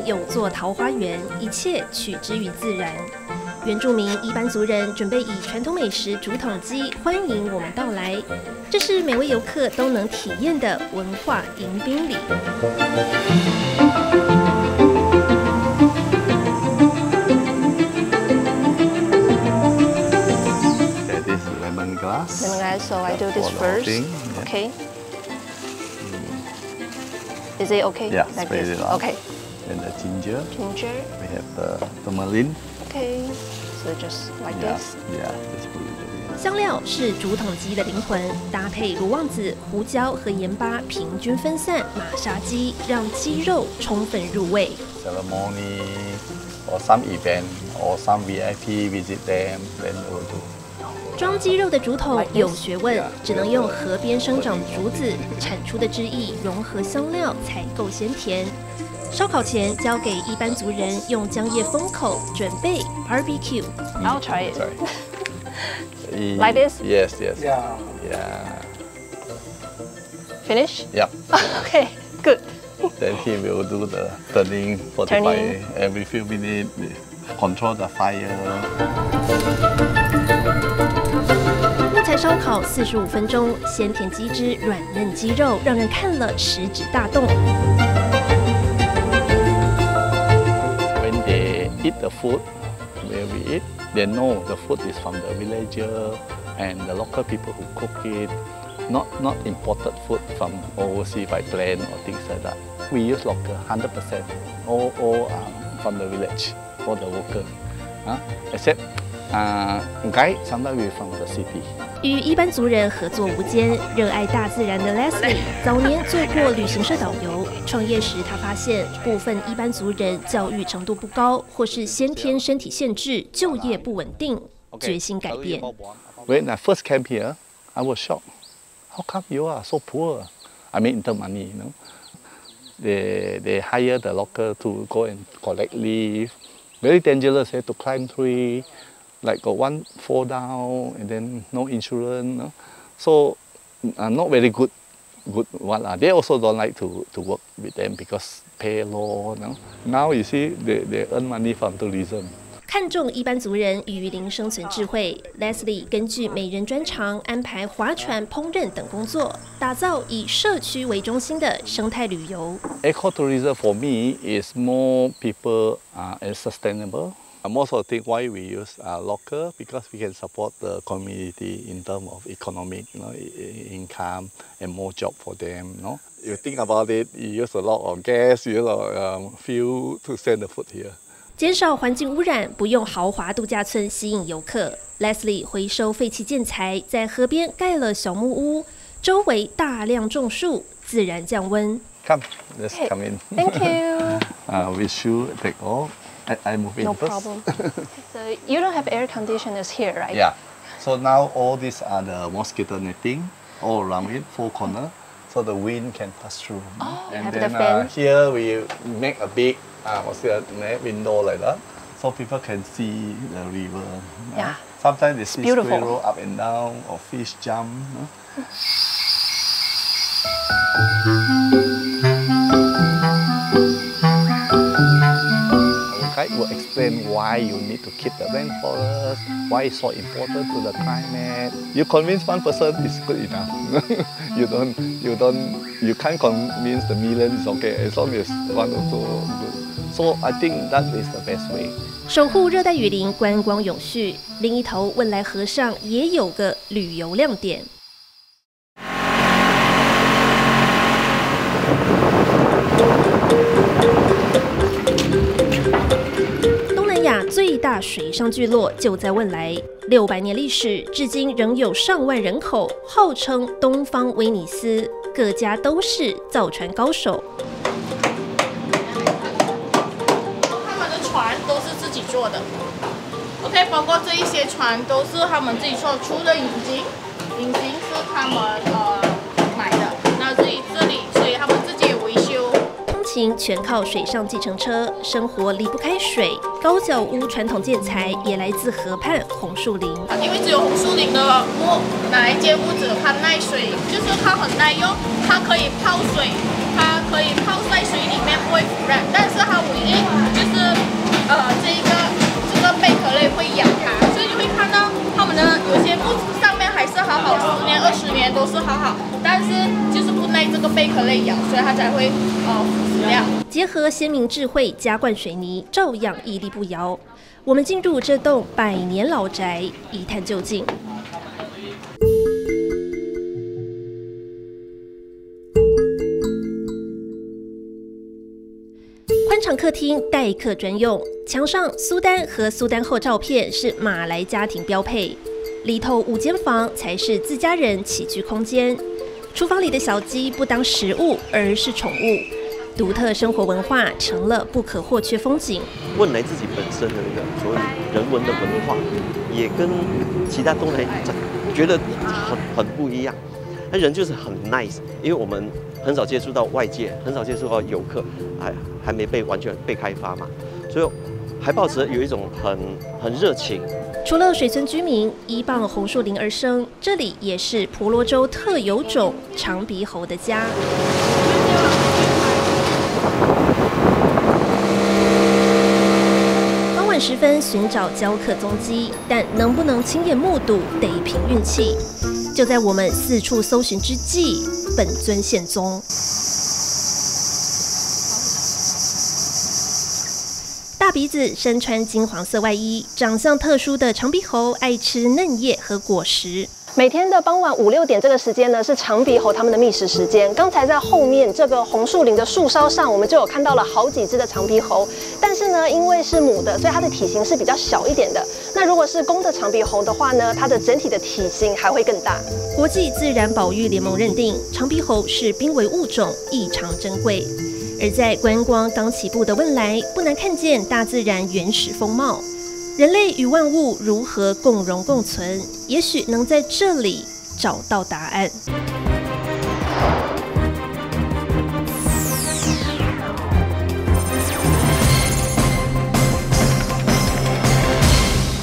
中有座桃花源，一切取之于自然。原住民一班族人准备以传统美食竹筒鸡欢迎我们到来，这是每位游客都能体验的文化迎宾礼。That is lemongrass. Lemongrass, so I do this first. Okay. Is it okay? Yeah, like this? Okay. And the ginger. Ginger. We have the turmeric. Okay. So just like Yeah, this. yeah. Just put it there. 香料是竹筒鸡的灵魂，搭配卢旺子、胡椒和盐巴平均分散，马杀鸡让鸡肉充分入味。Ceremony or some event or some VIP visit them, then we'll do. 装鸡肉的竹筒有学问，只能用河边生长竹子产出的汁液融合香料才够鲜甜。烧烤前交给一般族人用姜叶封口，准备 barbecue。I'll try it. Sorry. E- Like this? Yes, yes. Yeah. Yeah. Finish? Yep. Okay. Good. then he will do the turning 45 Turning. every few minutes. Control the fire. 木材烧烤四十五分钟，鲜甜鸡汁、软嫩鸡肉，让人看了食指大动。Food, where we eat, they know the food is from the villager and the local people who cook it. Not not imported food from overseas by plane or things like that. We use local, 100%. All all um, from the village, all the worker. Huh? Except uh, guide, sometimes we from the city. 与一般族人合作无间，热爱大自然的 Leslie 早年做过旅行社导游。创业时，他发现部分一般族人教育程度不高，或是先天身体限制，就业不稳定，决心改变。When I first came here, I was shocked. How come you are so poor? I mean, in terms of money, you know. They, they hire the local to go and collect leaf. Very dangerous, eh, to climb tree. Like got one fall down and then no insurance. You know? So, uh, not very good. Good one. lah. They also don't like to, to work with them because pay low. You know? Now you see, they, they earn money from tourism. 看重一般族人与零生存智慧，Leslie 根据每人专长安排划船、烹饪等工作，打造以社区为中心的生态旅游。 Ecotourism for me is more people uh, and sustainable. Uh, most of the thing why we use uh, local because we can support the community in terms of economic, you know, income and more job for them. You know, you think about it, you use a lot of gas, you use a lot of um, fuel to send the food here. 减少环境污染，不用豪华度假村吸引游客。Leslie 回收废弃建材，在河边盖了小木屋，周围大量种树，自然降温。Come, let's come in. Thank you. uh, with shoe, take off. I, I move in No first. problem. so you don't have air conditioners here, right? Yeah. So now all these are the mosquito netting all around it, four corner, so the wind can pass through. Oh, and have the then uh, fan. here we make a big uh, mosquito net window like that, so people can see the river. uh. Yeah. Sometimes they see beautiful. squirrel up and down or fish jump. uh. Our guide will explain why you need to keep the rainforest, why it's so important to the climate. You convince one person is good enough. you don't, you don't, you can't convince the millions. Okay, as long as one or two good. So I think that is the best way. 守护热带雨林，观光永续。另一头，汶莱河上也有个旅游亮点。 亚最大水上聚落就在汶莱，六百年历史，至今仍有上万人口，号称“东方威尼斯”，各家都是造船高手。他们的船都是自己做的，OK，包括这一些船都是他们自己做，除了引擎，引擎是他们呃买的，那这里这里，所以他们自己也维修。全靠水上计程车，生活离不开水。高脚屋传统建材也来自河畔红树林。因为只有红树林的木哪一间屋子它耐水，就是它很耐用，它可以泡水，它可以泡在水里面不会腐烂，但是它唯一就是呃这一个这个贝壳类会咬它，所以你会看到它们的有些木上面还是好好，十年二十年都是好好，但是这个贝壳类咬，所以它才会呃腐掉。结合先民智慧加灌水泥，照样屹立不摇。我们进入这栋百年老宅，一探究竟。宽敞客厅，待客专用。墙上苏丹和苏丹后照片是马来家庭标配。里头五间房才是自家人起居空间。厨房里的小鸡不当食物，而是宠物。独特生活文化成了不可或缺风景。汶莱自己本身的那个所谓人文的文化，也跟其他东南亚觉得很很不一样。那人就是很 nice，因为我们很少接触到外界，很少接触到游客，还还没被完全被开发嘛，所以还保持有一种很很热情。除了水村居民依傍红树林而生，这里也是婆罗洲特有种长鼻猴的家。傍晚时分寻找教客踪迹，但能不能亲眼目睹得凭运气。就在我们四处搜寻之际，本尊现踪。大鼻子，身穿金黄色外衣，长相特殊的长鼻猴爱吃嫩叶和果实。每天的傍晚五六点这个时间呢，是长鼻猴它们的觅食时间。刚才在后面这个红树林的树梢上，我们就有看到了好几只的长鼻猴。但是呢，因为是母的，所以它的体型是比较小一点的。那如果是公的长鼻猴的话呢，它的整体的体型还会更大。国际自然保育联盟认定，长鼻猴是濒危物种，异常珍贵。而在观光刚起步的未来，不难看见大自然原始风貌。人类与万物如何共荣共存？也许能在这里找到答案。